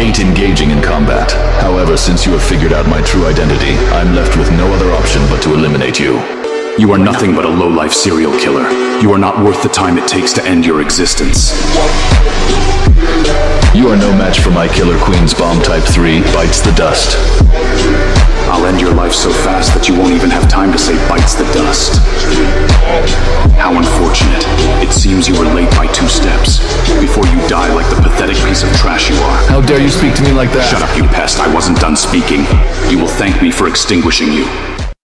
hate engaging in combat. However, since you have figured out my true identity, I'm left with no other option but to eliminate you. You are nothing but a low-life serial killer. You are not worth the time it takes to end your existence. You are no match for my Killer Queen's Bomb Type 3, Bites the Dust. I'll end your life so fast that you won't even have time to say bites the dust. How unfortunate. It seems you were late by two steps. Before you die like the pathetic piece of dare you speak to me like that? Shut up, you pest. I wasn't done speaking. You will thank me for extinguishing you.